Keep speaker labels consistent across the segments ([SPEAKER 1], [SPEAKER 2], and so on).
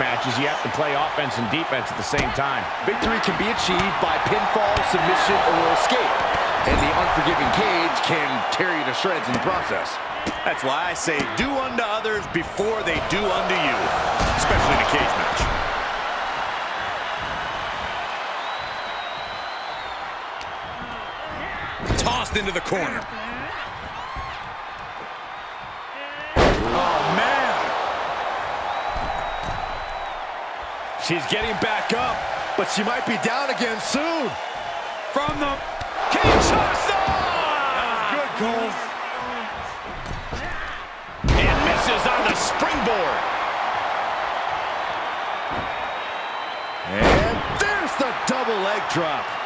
[SPEAKER 1] matches, you have to play offense and defense at the same time.
[SPEAKER 2] Victory can be achieved by pinfall, submission, or escape. And the unforgiving cage can tear you to shreds in the process.
[SPEAKER 3] That's why I say do unto others before they do unto you, especially in a cage match. Tossed into the corner.
[SPEAKER 2] She's getting back up, but she might be down again soon.
[SPEAKER 3] From the Kinshasa!
[SPEAKER 2] Good, Cole.
[SPEAKER 1] And misses on the springboard.
[SPEAKER 2] And there's the double leg drop.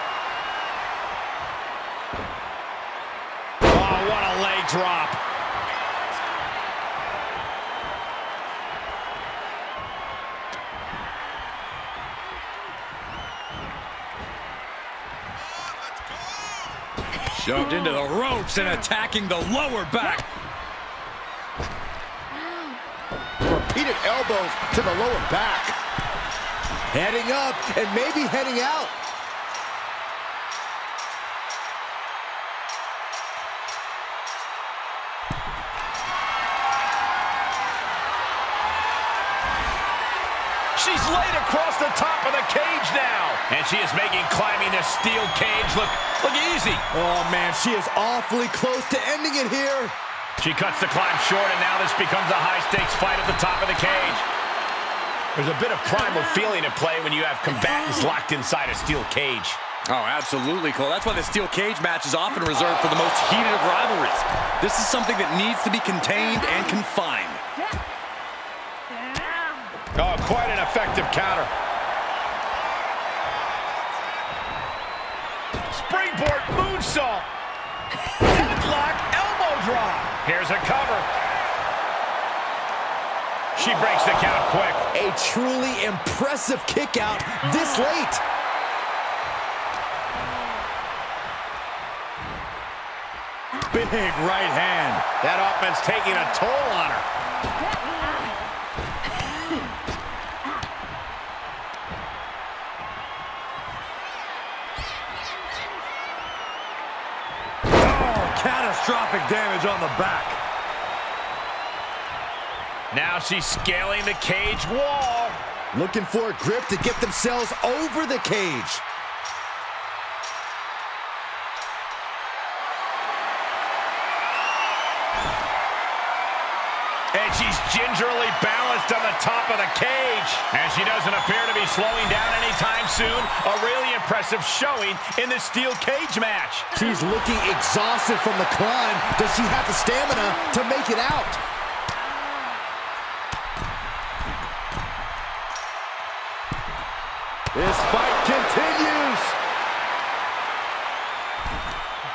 [SPEAKER 3] Shoved into the ropes and attacking the lower back.
[SPEAKER 2] Repeated elbows to the lower back. Heading up and maybe heading out.
[SPEAKER 1] She's laid across the top of the cage now. And she is making climbing the steel cage look, look easy.
[SPEAKER 2] Oh, man, she is awfully close to ending it here.
[SPEAKER 1] She cuts the climb short, and now this becomes a high-stakes fight at the top of the cage. There's a bit of primal feeling at play when you have combatants locked inside a steel cage.
[SPEAKER 3] Oh, absolutely, Cole. That's why the steel cage match is often reserved for the most heated of rivalries. This is something that needs to be contained and confined.
[SPEAKER 1] Oh, quite an effective counter. Springboard moonsault. Headlock elbow drop. Here's a cover. She breaks the count quick.
[SPEAKER 2] A truly impressive kick out this late.
[SPEAKER 3] Big right hand.
[SPEAKER 1] That offense taking a toll on her.
[SPEAKER 3] Catastrophic damage on the back.
[SPEAKER 1] Now she's scaling the cage wall.
[SPEAKER 2] Looking for a grip to get themselves over the cage.
[SPEAKER 1] Gingerly balanced on the top of the cage. And she doesn't appear to be slowing down anytime soon. A really impressive showing in the steel cage match.
[SPEAKER 2] She's looking exhausted from the climb. Does she have the stamina to make it out? This fight continues.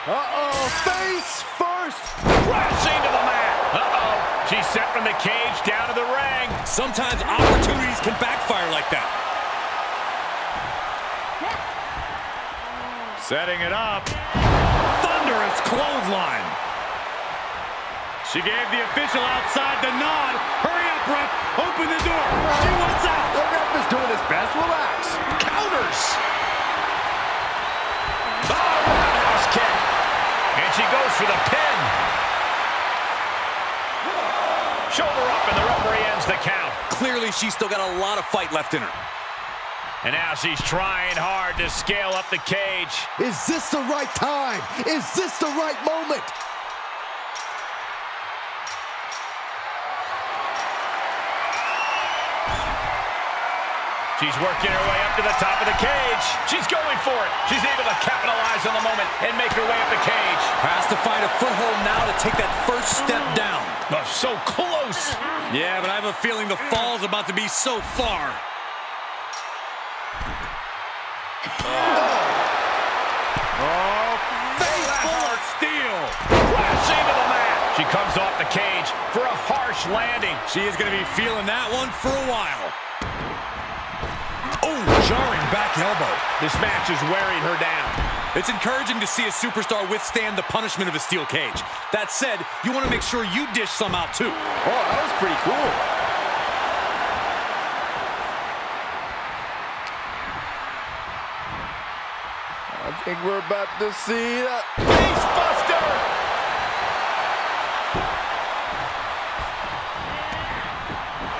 [SPEAKER 2] Uh-oh, face first.
[SPEAKER 1] Crashing to the mat. Uh-oh. She's sent from the cage down to the ring.
[SPEAKER 3] Sometimes opportunities can backfire like that.
[SPEAKER 1] Setting it up.
[SPEAKER 3] Thunderous clothesline.
[SPEAKER 1] She gave the official outside the nod. Hurry up, ref. Open the door. She wants out.
[SPEAKER 2] The ref is doing his best. Relax.
[SPEAKER 1] Counters. Oh, roundhouse kick. And she goes for the pin. Shoulder up, and the referee ends the count.
[SPEAKER 3] Clearly, she's still got a lot of fight left in her.
[SPEAKER 1] And now she's trying hard to scale up the cage.
[SPEAKER 2] Is this the right time? Is this the right moment?
[SPEAKER 1] She's working her way up to the top of the cage. She's going for it. She's able to capitalize on the moment and make her way up the cage.
[SPEAKER 3] Has to find a foothold now to take that first step down.
[SPEAKER 1] Oh, so close.
[SPEAKER 3] Yeah, but I have a feeling the fall's about to be so far.
[SPEAKER 1] Oh,
[SPEAKER 3] Face full steel.
[SPEAKER 1] crashing to the mat. She comes off the cage for a harsh landing.
[SPEAKER 3] She is going to be feeling that one for a while. Jarring back elbow.
[SPEAKER 1] This match is wearing her down.
[SPEAKER 3] It's encouraging to see a superstar withstand the punishment of a steel cage. That said, you want to make sure you dish some out too.
[SPEAKER 2] Oh, that was pretty cool. I think we're about to see a
[SPEAKER 1] Beastbuster!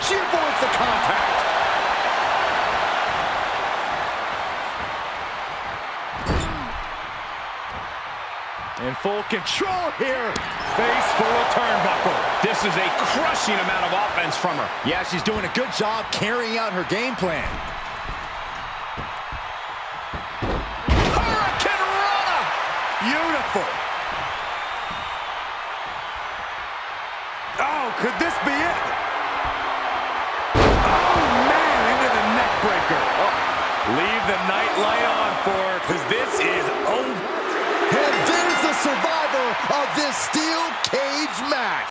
[SPEAKER 2] She avoids the contact.
[SPEAKER 3] In full control here. Face full of turnbuckle.
[SPEAKER 1] This is a crushing amount of offense from her.
[SPEAKER 3] Yeah, she's doing a good job carrying out her game plan.
[SPEAKER 1] Hurricane Rana!
[SPEAKER 3] Beautiful. Oh, could this be it?
[SPEAKER 2] Of this steel cage match.